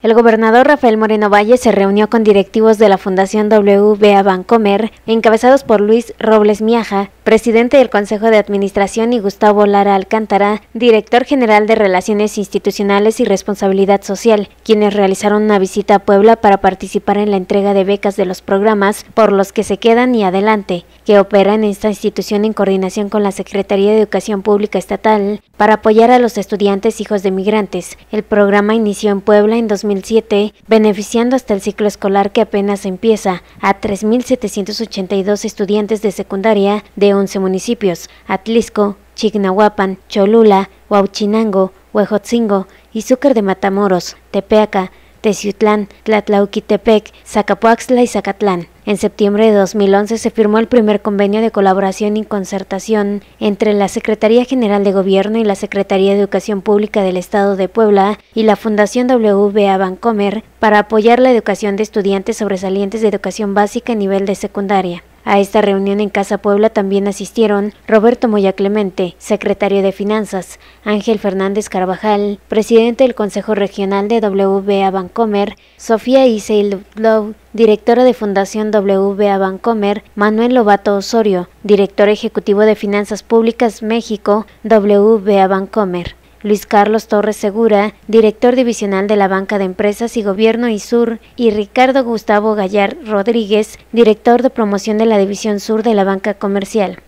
El gobernador Rafael Moreno Valle se reunió con directivos de la Fundación WBA Bancomer, encabezados por Luis Robles Miaja, presidente del Consejo de Administración, y Gustavo Lara Alcántara, director general de Relaciones Institucionales y Responsabilidad Social, quienes realizaron una visita a Puebla para participar en la entrega de becas de los programas por los que se quedan y adelante, que opera en esta institución en coordinación con la Secretaría de Educación Pública Estatal para apoyar a los estudiantes hijos de migrantes. El programa inició en Puebla en 2007, beneficiando hasta el ciclo escolar que apenas empieza a 3.782 estudiantes de secundaria de 11 municipios, Atlisco, Chignahuapan, Cholula, Huauchinango, Huejotzingo, Izúcar de Matamoros, Tepeaca, Teciutlán, Tlatlauquitepec, Zacapuaxtla y Zacatlán. En septiembre de 2011 se firmó el primer convenio de colaboración y concertación entre la Secretaría General de Gobierno y la Secretaría de Educación Pública del Estado de Puebla y la Fundación WBA Bancomer para apoyar la educación de estudiantes sobresalientes de educación básica a nivel de secundaria. A esta reunión en Casa Puebla también asistieron Roberto Moya Clemente, secretario de Finanzas, Ángel Fernández Carvajal, presidente del Consejo Regional de WBA Bancomer, Sofía Iseil directora de Fundación WBA Bancomer, Manuel Lobato Osorio, director ejecutivo de Finanzas Públicas México, WBA Bancomer. Luis Carlos Torres Segura, director divisional de la Banca de Empresas y Gobierno ISUR, y Ricardo Gustavo Gallar Rodríguez, director de promoción de la División Sur de la Banca Comercial.